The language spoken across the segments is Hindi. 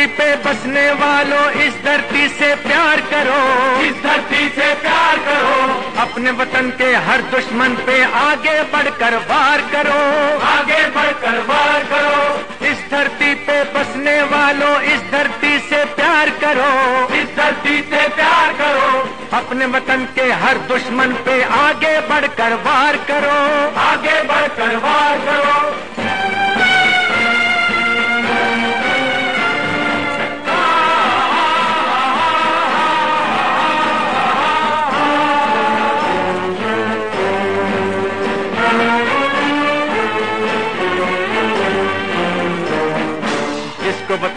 धरती पे बसने वालों इस धरती से प्यार करो। इस धरती से प्यार करो। अपने वतन के हर दुश्मन पे आगे बढ़कर वार करो। आगे बढ़कर वार करो। इस धरती पे बसने वालों इस धरती से प्यार करो। इस धरती से प्यार करो। अपने वतन के हर दुश्मन पे आगे बढ़कर वार करो। आगे बढ़कर वार करो।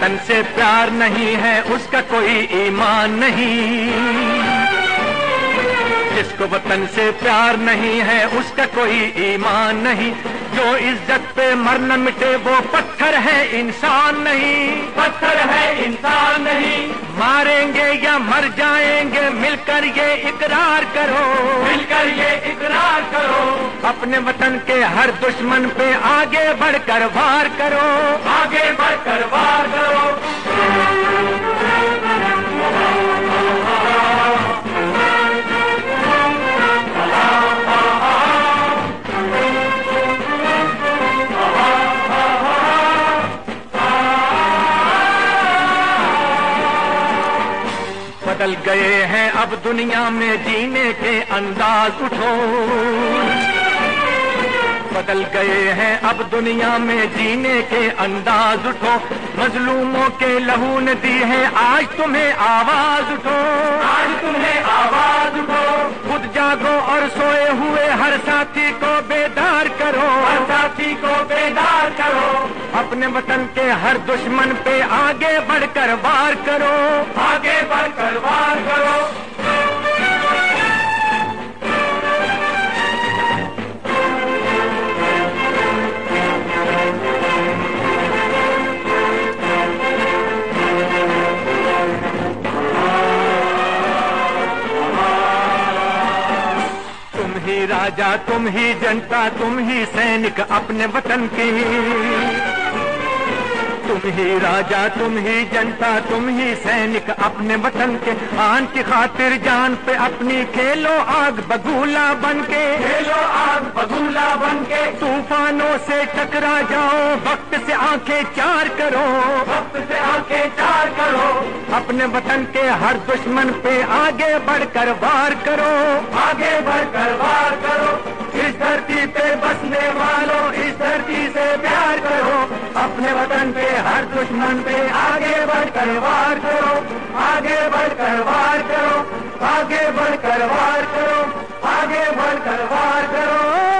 वतन से प्यार नहीं है उसका कोई ईमान नहीं। जिसको वतन से प्यार नहीं है उसका कोई ईमान नहीं। जो इज़्ज़त पे मर न मिटे वो पत्थर है इंसान नहीं। पत्थर है इंसान नहीं। या मर जाएँगे मिलकर ये इकरार करो। मिलकर ये इकरार करो। अपने वतन के हर दुश्मन पे आगे बढ़कर वार करो। आगे बढ़कर वार करो। बदल गए हैं, अब दुनिया में जीने के अंदाज उठो। बदल गए हैं, अब दुनिया में जीने के अंदाज उठो। मजलूमों के लहू ने दी है, आज तुम्हें आवाज़ उठो। आज तुम्हें अपने वतन के हर दुश्मन पे आगे बढ़कर वार करो। आगे बढ़कर वार करो। तुम ही राजा तुम ही जनता तुम ही सैनिक अपने वतन की। तुम ही राजा तुम ही जनता तुम ही सैनिक अपने वतन के आन की खातिर जान पे अपनी खेलो आग बगूला बन के। खेलो आग बगूला बन के। तूफानों से टकरा जाओ वक्त से आँखें चार करो। वक्त से आँखें चार करो। अपने वतन के हर दुश्मन पे आगे बढ़कर वार करो। आगे बढ़कर वार करो। इस धरती पे बसने वालों इस धरती से प्यार करो। अपने वतन के हर दुश्मन पे आगे बढ़कर वार करो, आगे बढ़कर वार करो, आगे बढ़कर वार करो, आगे बढ़कर वार करो।